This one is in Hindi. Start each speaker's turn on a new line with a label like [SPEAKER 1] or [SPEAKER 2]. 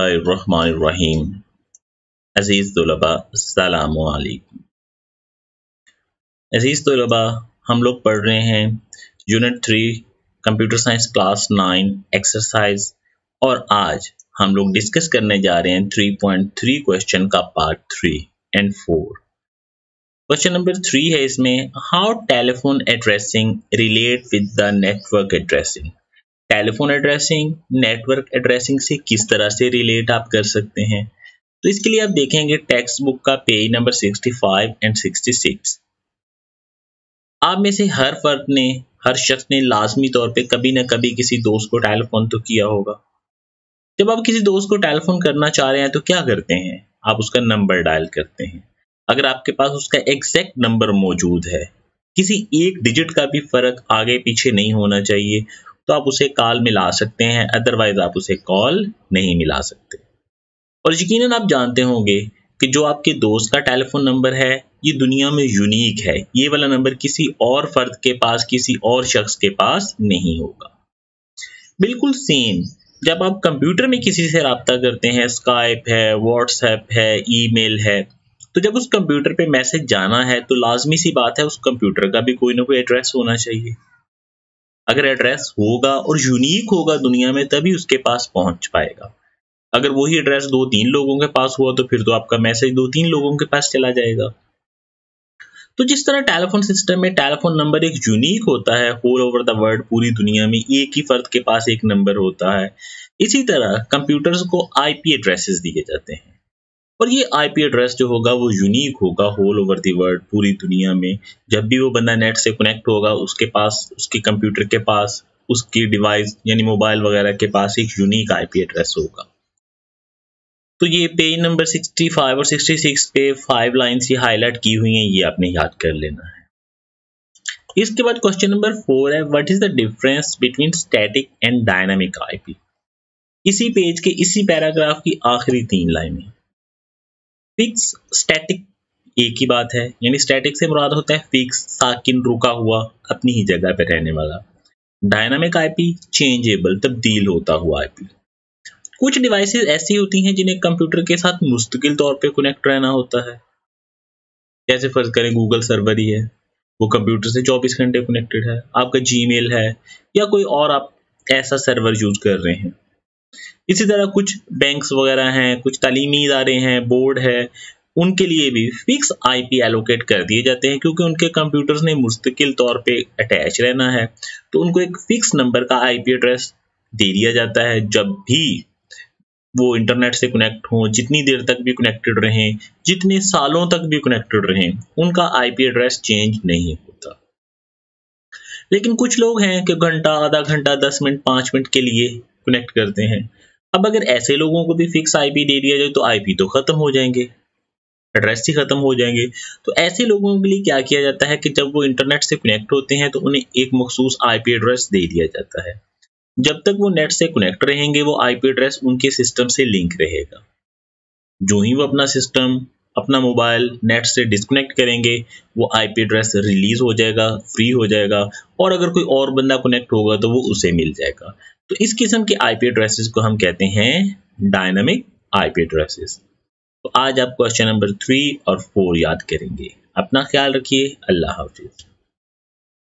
[SPEAKER 1] बिस्मिल्लाहिर्रहमानिर्रहीम अज़ीज़ तलबा अस्सलामुअलैकुम अज़ीज़ तलबा हम लोग पढ़ रहे हैं unit three computer science class nine exercise और आज हम लोग डिस्कस करने जा रहे हैं थ्री पॉइंट थ्री क्वेश्चन का part three and four question number three है इसमें how telephone addressing relate with the network addressing telephone addressing network addressing से किस तरह से रिलेट आप कर सकते हैं। तो इसके लिए आप देखेंगे टेक्स्ट बुक का पेज नंबर 65 एंड 66 आप में से हर फर्द ने, हर शख्स ने लाजमी तौर पे कभी ना कभी किसी दोस्त को टेलीफोन तो किया होगा। जब आप किसी दोस्त को टेलीफोन करना चाह रहे हैं तो क्या करते हैं? आप उसका नंबर डायल करते हैं। अगर आपके पास उसका एग्जैक्ट नंबर मौजूद है, किसी एक डिजिट का भी फ़र्क आगे पीछे नहीं होना चाहिए तो आप उसे कॉल मिला सकते हैं अदरवाइज़ आप उसे कॉल नहीं मिला सकते। और यकीनन आप जानते होंगे कि जो आपके दोस्त का टेलीफोन नंबर है, ये दुनिया में यूनिक है। ये वाला नंबर किसी और फर्द के पास, किसी और शख्स के पास नहीं होगा। बिल्कुल सेम जब आप कंप्यूटर में किसी से रबता करते हैं स्काइप है व्हाट्सएप है ईमेल है तो जब उस कंप्यूटर पे मैसेज जाना है तो लाजमी सी बात है, उस कंप्यूटर का भी कोई ना कोई एड्रेस होना चाहिए। अगर एड्रेस होगा और यूनिक होगा दुनिया में, तभी उसके पास पहुँच पाएगा। अगर वही एड्रेस दो तीन लोगों के पास हुआ तो फिर तो आपका मैसेज दो तीन लोगों के पास चला जाएगा। तो जिस तरह टेलीफोन सिस्टम में टेलीफोन नंबर एक यूनिक होता है होल ओवर द वर्ल्ड पूरी दुनिया में एक ही फर्द के पास एक नंबर होता है, इसी तरह कंप्यूटर्स को आईपी एड्रेसेस दिए जाते हैं। और ये आईपी एड्रेस जो होगा वो यूनिक होगा होल ओवर दी वर्ल्ड पूरी दुनिया में। जब भी वो बंदा नेट से कनेक्ट होगा, उसके पास, उसके कंप्यूटर के पास, उसकी डिवाइस यानी मोबाइल वगैरह के पास एक यूनिक आईपी एड्रेस होगा। तो ये पेज नंबर 65 और 66 पे फाइव लाइंस ये हाईलाइट की हुई हैं, ये आपने याद कर लेना है। इसके बाद क्वेश्चन नंबर फोर है what is the difference between static and dynamic IP इसी पेज के, इसी पैराग्राफ की आखिरी तीन लाइनें फिक्स स्टैटिक एक ही बात है, यानी स्टैटिक से मुराद होता है फिक्स साकिन रुका हुआ, अपनी ही जगह पर रहने वाला। डायनामिक आईपी चेंजेबल तब्दील होता हुआ आईपी कुछ डिवाइसेस ऐसी होती हैं जिन्हें कंप्यूटर के साथ मुस्तकिल तौर पे कनेक्ट रहना होता है। जैसे फ़र्ज़ करें गूगल सर्वर ही है, वो कंप्यूटर से 24 घंटे कनेक्टेड है, आपका जीमेल है, या कोई और आप ऐसा सर्वर यूज़ कर रहे हैं। इसी तरह कुछ बैंक्स वगैरह हैं, कुछ तालीमी इदारे हैं बोर्ड है, उनके लिए भी फिक्स आईपी एलोकेट कर दिए जाते हैं क्योंकि उनके कंप्यूटर्स ने मुस्तकिल तौर पे अटैच रहना है। तो उनको एक फिक्स नंबर का आईपी एड्रेस दे दिया जाता है जब भी वो इंटरनेट से कनेक्ट हों, जितनी देर तक भी कनेक्टेड रहें, जितने सालों तक भी कनेक्टेड रहें, उनका आईपी एड्रेस चेंज नहीं होता। लेकिन कुछ लोग हैं कि घंटा, आधा घंटा, दस मिनट, पाँच मिनट के लिए कनेक्ट करते हैं। अब अगर ऐसे लोगों को भी फिक्स आईपी दे दिया जाए तो आईपी तो खत्म हो जाएँगे। एड्रेस ही खत्म हो जाएँगे। तो ऐसे लोगों के लिए क्या किया जाता है कि जब वो इंटरनेट से कनेक्ट होते हैं तो उन्हें एक मखसूस आईपी एड्रेस दे दिया जाता है। जब तक वो नेट से कनेक्ट रहेंगे, वो आईपी एड्रेस उनके सिस्टम से लिंक रहेगा। जो ही वो अपना सिस्टम अपना मोबाइल नेट से डिस्कनेक्ट करेंगे, वो आईपी एड्रेस रिलीज़ हो जाएगा फ्री हो जाएगा, और अगर कोई और बंदा कनेक्ट होगा तो वो उसे मिल जाएगा। तो इस किस्म के आईपी एड्रेसेस को हम कहते हैं डायनामिक आईपी एड्रेसेस तो आज आप क्वेश्चन नंबर थ्री और फोर याद करेंगे। अपना ख्याल रखिए। अल्लाह हाफिज़।